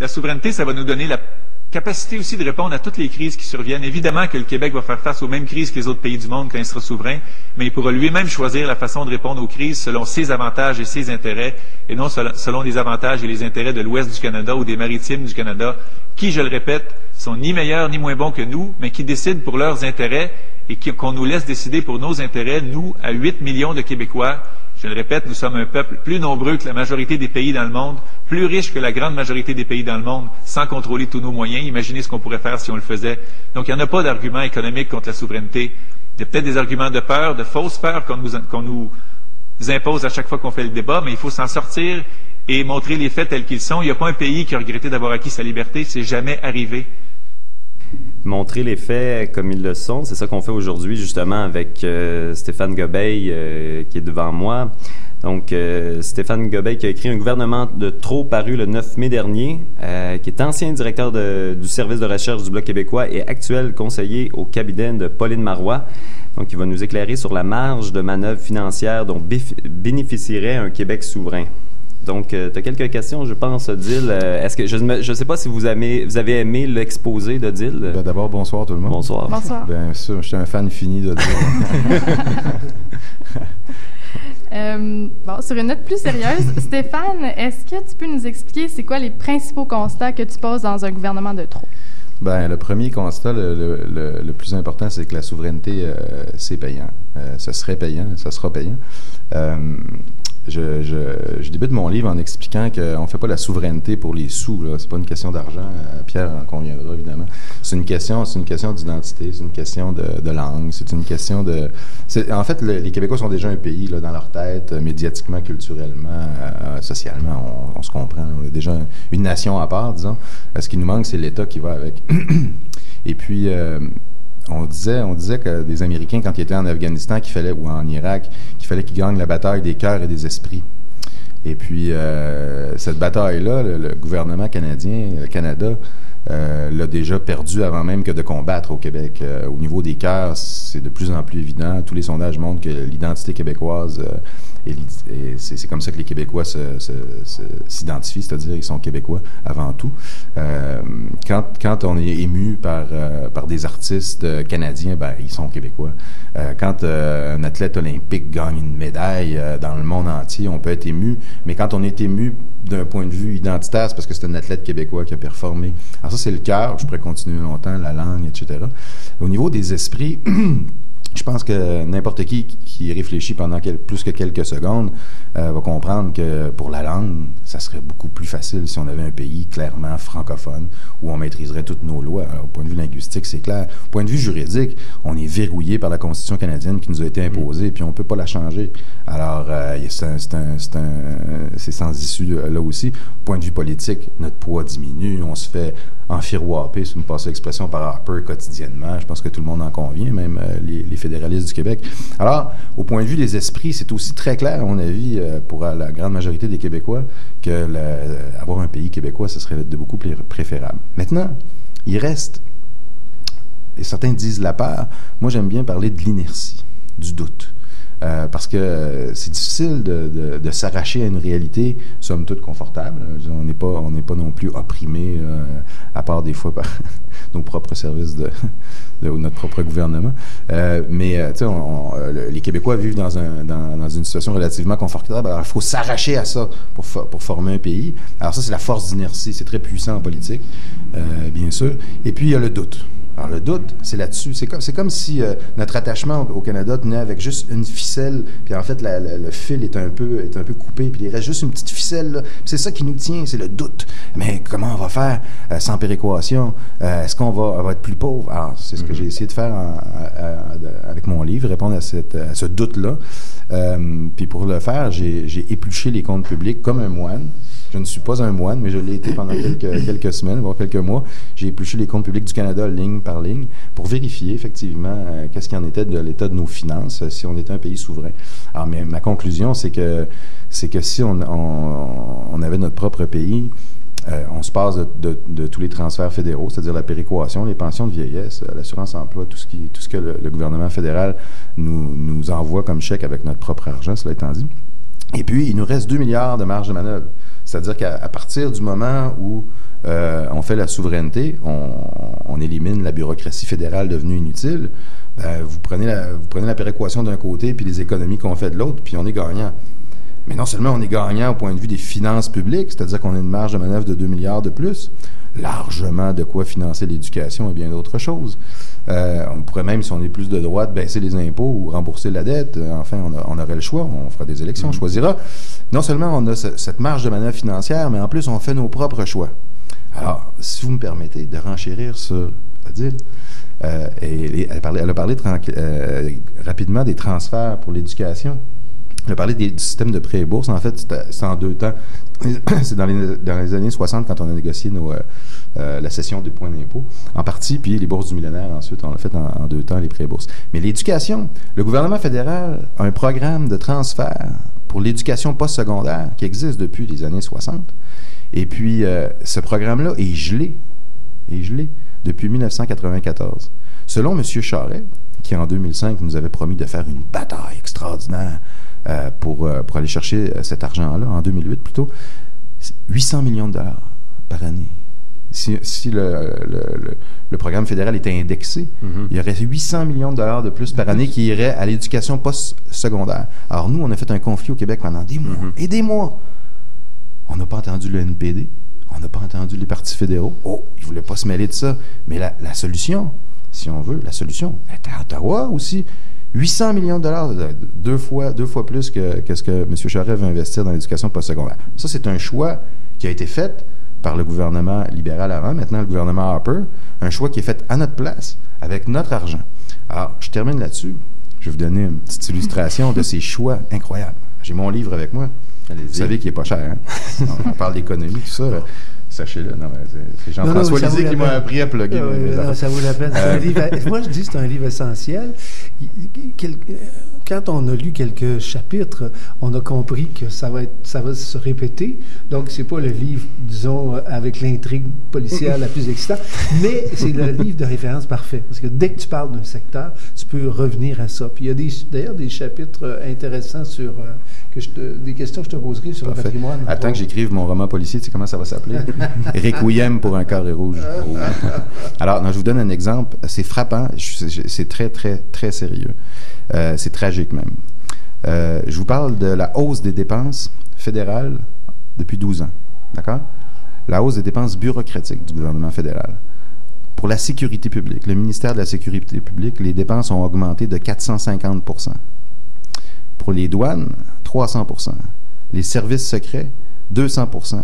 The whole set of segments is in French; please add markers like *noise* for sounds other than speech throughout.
La souveraineté, ça va nous donner la capacité aussi de répondre à toutes les crises qui surviennent. Évidemment que le Québec va faire face aux mêmes crises que les autres pays du monde quand il sera souverain, mais il pourra lui-même choisir la façon de répondre aux crises selon ses avantages et ses intérêts, et non selon les avantages et les intérêts de l'Ouest du Canada ou des maritimes du Canada, qui, je le répète, sont ni meilleurs ni moins bons que nous, mais qui décident pour leurs intérêts et qu'on nous laisse décider pour nos intérêts, nous, à 8 millions de Québécois, je le répète, nous sommes un peuple plus nombreux que la majorité des pays dans le monde, plus riche que la grande majorité des pays dans le monde, sans contrôler tous nos moyens. Imaginez ce qu'on pourrait faire si on le faisait. Donc, il n'y en a pas d'argument économique contre la souveraineté. Il y a peut-être des arguments de peur, de fausses peurs qu'on nous, impose à chaque fois qu'on fait le débat, mais il faut s'en sortir et montrer les faits tels qu'ils sont. Il n'y a pas un pays qui a regretté d'avoir acquis sa liberté. C'est jamais arrivé montrer les faits comme ils le sont. C'est ça qu'on fait aujourd'hui justement avec euh, Stéphane Gobeil euh, qui est devant moi. Donc, euh, Stéphane Gobeil qui a écrit Un gouvernement de trop paru le 9 mai dernier, qui est ancien directeur du service de recherche du Bloc québécois et actuel conseiller au cabinet de Pauline Marois. Donc, il va nous éclairer sur la marge de manœuvre financière dont bénéficierait un Québec souverain. Donc, euh, tu as quelques questions, je pense, Odile. Euh, est-ce que je ne sais pas si vous, avez, vous avez aimé l'exposé d'Odile? Ben, D'abord, bonsoir tout le monde. Bonsoir. Bonsoir. Bien sûr, je suis un fan fini d'Odile. *laughs* euh, bon, sur une note plus sérieuse, *laughs* Stéphane, est-ce que tu peux nous expliquer c'est quoi les principaux constats que tu poses dans un gouvernement de trop? Ben, le premier constat, le, le, le, plus important, c'est que la souveraineté, euh, c'est payant. Euh, ça serait payant, ça sera payant. Euh, je, débute mon livre en expliquant qu'on ne fait pas la souveraineté pour les sous. Ce n'est pas une question d'argent. Euh, Pierre en conviendra, évidemment. C'est une question, c'est une question d'identité, c'est une question de, langue, c'est une question de... En fait, les Québécois sont déjà un pays dans leur tête, médiatiquement, culturellement, euh, socialement. On, se comprend. On est déjà une nation à part, disons. Euh, ce qui nous manque, c'est l'État qui va avec. *clears throat* Et puis... Euh, on disait, on disait que des Américains, quand ils étaient en Afghanistan, qu'il fallait, ou en Irak, qu'il fallait qu'ils gagnent la bataille des cœurs et des esprits. Et puis, euh, cette bataille-là, le, gouvernement canadien, le Canada, euh, l'a déjà perdu avant même que de combattre au Québec. Euh, au niveau des cœurs, c'est de plus en plus évident. Tous les sondages montrent que l'identité québécoise et, c'est comme ça que les Québécois s'identifient, c'est-à-dire ils sont Québécois avant tout. Euh, quand, on est ému par, euh, des artistes euh, canadiens, ben, ils sont Québécois. quand un athlète olympique gagne une médaille dans le monde entier, on peut être ému, mais quand on est ému d'un point de vue identitaire, c'est parce que c'est un athlète québécois qui a performé. Alors ça, c'est le cœur, je pourrais continuer longtemps, la langue, etc. Au niveau des esprits, *clears throat* je pense que n'importe qui qui réfléchit pendant plus que quelques secondes euh, va comprendre que pour la langue, ça serait beaucoup plus facile si on avait un pays clairement francophone où on maîtriserait toutes nos lois. au point de vue linguistique, c'est clair. Au point de vue juridique, on est verrouillé par la Constitution canadienne qui nous a été imposée et puis on peut pas la changer. Alors, euh, c'est sans issue euh, là aussi. Au point de vue politique, notre poids diminue, on se fait enfiroiper, si vous me passez l'expression, par Harper quotidiennement. Je pense que tout le monde en convient, même les, les fédéralistes du Québec. Alors, au point de vue des esprits, c'est aussi très clair, à mon avis, euh, pour la grande majorité des Québécois, que avoir un pays québécois, ce serait de beaucoup plus préférable. Maintenant, il reste, et certains disent la peur, moi j'aime bien parler de l'inertie, du doute. Euh, parce que c'est difficile de, s'arracher à une réalité, somme toute confortable. On n'est pas, on n'est pas non plus opprimé, euh, à part des fois par *laughs* nos propres services *laughs* de notre propre gouvernement. Euh, mais tu sais, les Québécois vivent dans, un, dans, dans, une situation relativement confortable. Alors, il faut s'arracher à ça pour former un pays. Alors ça, c'est la force d'inertie. C'est très puissant en politique, bien sûr. Et puis, il y a le doute. Alors, le doute, c'est là-dessus. C'est comme, si euh, notre attachement au Canada tenait avec juste une ficelle, puis en fait, le fil est un, peu, est un peu coupé, puis il reste juste une petite ficelle. C'est ça qui nous tient, c'est le doute. Mais comment on va faire euh, sans péréquation? Euh, est-ce qu'on va, va, être plus pauvre? Alors, c'est ce que mm-hmm. j'ai essayé de faire avec mon livre, répondre à, cette, à ce doute-là. puis pour le faire, j'ai épluché les comptes publics comme un moine. Je ne suis pas un moine, mais je l'ai été pendant quelques, *coughs* quelques semaines, voire quelques mois. J'ai épluché les comptes publics du Canada ligne par ligne pour vérifier effectivement euh, qu'est-ce qu'il en était de l'état de nos finances euh, si on était un pays souverain. Alors, mais ma conclusion, c'est que c'est que si on, on, avait notre propre pays, euh, on se passe de, de, tous les transferts fédéraux, c'est-à-dire la péréquation, les pensions de vieillesse, l'assurance emploi, tout ce, qui, tout ce que le, le, gouvernement fédéral nous, nous envoie comme chèque avec notre propre argent, cela étant dit. Et puis, il nous reste 2 milliards de marge de manœuvre. C'est-à-dire qu'à partir du moment où euh, on fait la souveraineté, on, élimine la bureaucratie fédérale devenue inutile, ben, vous, prenez la, vous prenez la péréquation d'un côté, puis les économies qu'on fait de l'autre, puis on est gagnant. Mais non seulement on est gagnant au point de vue des finances publiques, c'est-à-dire qu'on a une marge de manœuvre de 2 milliards de plus, largement de quoi financer l'éducation et bien d'autres choses. Euh, on pourrait même, si on est plus de droite, baisser les impôts ou rembourser la dette. Euh, enfin, on, on aurait le choix. On fera des élections, on mm-hmm. choisira. Non seulement on a cette marge de manœuvre financière, mais en plus, on fait nos propres choix. Alors, si vous me permettez de renchérir sur Odile, euh, et, elle, elle, a parlé euh, rapidement des transferts pour l'éducation. Je parler des, du système de prêt et bourse. En fait, c'est en deux temps. *coughs* C'est dans les, années 60 quand on a négocié euh, euh, la cession des points d'impôt, en partie, puis les bourses du millénaire ensuite. On l'a fait en, deux temps, les prêts et bourses. Mais l'éducation, le gouvernement fédéral a un programme de transfert pour l'éducation postsecondaire qui existe depuis les années 60. Et puis, euh, ce programme-là est gelé, est gelé depuis 1994. Selon M. Charret, qui en 2005 nous avait promis de faire une bataille extraordinaire euh, pour, euh, pour aller chercher euh, cet argent-là, en 2008 plutôt, 800 millions de dollars par année. Si, si le, le, le, programme fédéral était indexé, mm-hmm. il y aurait 800 millions de dollars de plus par année qui iraient à l'éducation post-secondaire. Alors nous, on a fait un conflit au Québec pendant des mois mm-hmm. et des mois. On n'a pas entendu le NPD, on n'a pas entendu les partis fédéraux. Oh, ils ne voulaient pas se mêler de ça. Mais la, la solution, si on veut, la solution était à Ottawa aussi. 800 millions de dollars, deux fois, deux fois plus que, ce que M. Charest veut investir dans l'éducation postsecondaire. Ça, c'est un choix qui a été fait par le gouvernement libéral avant, maintenant le gouvernement Harper, un choix qui est fait à notre place, avec notre argent. Alors, je termine là-dessus. Je vais vous donner une petite illustration de ces choix incroyables. J'ai mon livre avec moi. Vous savez qu'il n'est pas cher. Hein? *laughs* on parle d'économie, tout ça. Sachez-le. Non, c'est Jean-François Lisée qui m'a appris à plugger. ça vaut la peine. Euh. moi, je dis que c'est un livre essentiel. Quand on a lu quelques chapitres, on a compris que ça va, être, ça va se répéter. Donc, c'est pas le livre, disons, avec l'intrigue policière la plus excitante, mais c'est le livre de référence parfait. Parce que dès que tu parles d'un secteur, tu peux revenir à ça. Puis il y a d'ailleurs des chapitres intéressants sur euh, des questions que je te poserai sur le patrimoine. Attends que j'écrive mon roman policier, tu sais comment ça va s'appeler? *laughs* Requiem pour un carré rouge. *laughs* Alors, je vous donne un exemple. C'est frappant. C'est très, très, très sérieux. Euh, c'est tragique même. Euh, je vous parle de la hausse des dépenses fédérales depuis 12 ans. D'accord? La hausse des dépenses bureaucratiques du gouvernement fédéral. Pour la sécurité publique, le ministère de la Sécurité publique, les dépenses ont augmenté de 450 pour les douanes, 300% Les services secrets, 200%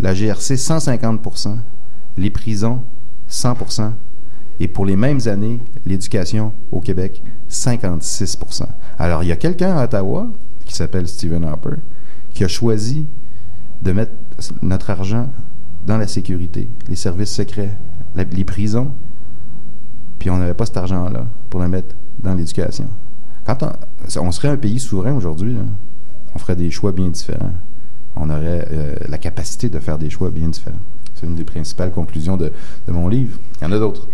La GRC, 150% Les prisons, 100% Et pour les mêmes années, l'éducation au Québec, 56% Alors, il y a quelqu'un à Ottawa, qui s'appelle Stephen Harper, qui a choisi de mettre notre argent dans la sécurité, les services secrets, les prisons, puis on n'avait pas cet argent-là pour le mettre dans l'éducation. Quand on, serait un pays souverain aujourd'hui, on ferait des choix bien différents. On aurait euh, la capacité de faire des choix bien différents. C'est une des principales conclusions de, de mon livre. Il y en a d'autres.